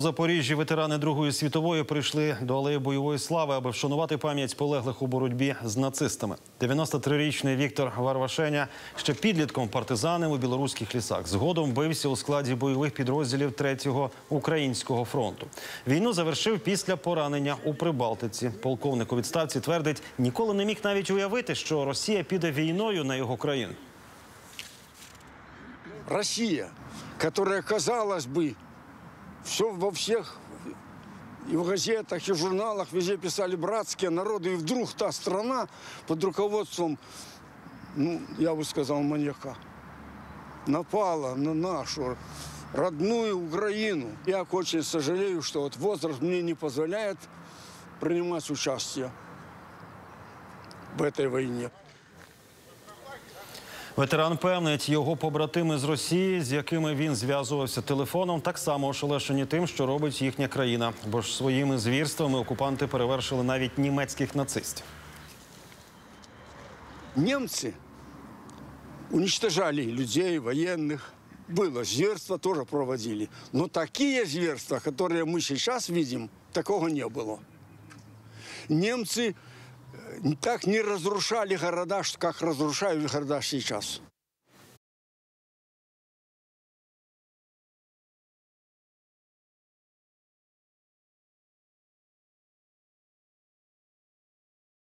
У Запоріжжі ветерани Другої світової прийшли до алеї бойової слави, аби вшанувати пам'ять полеглих у боротьбі з нацистами. 93-річний Віктор Варвашеня ще підлітком партизанив у білоруських лісах. Згодом бився у складі бойових підрозділів 3-го українського фронту. Війну завершив після поранення у Прибалтиці. Полковник у відставці твердить, ніколи не міг навіть уявити, що Росія піде війною на його країну. Россия, которая, казалось бы, все во всех и в газетах, и в журналах везде писали братские народы, и вдруг та страна под руководством, ну, я бы сказал, маньяка, напала на нашу родную Украину. Я очень сожалею, что вот возраст мне не позволяет принимать участие в этой войне. Ветеран певнить, його побратими з Росії, з якими він зв'язувався телефоном, так само ошелешені тим, що робить їхня країна. Бо ж своїми звірствами окупанти перевершили навіть німецьких нацистів. Немцы уничтожали людей, военных. Было зверство, тоже проводили. Но такие зверства, которые мы сейчас видим, такого не было. Немцы э, так не разрушали города, как разрушают города сейчас.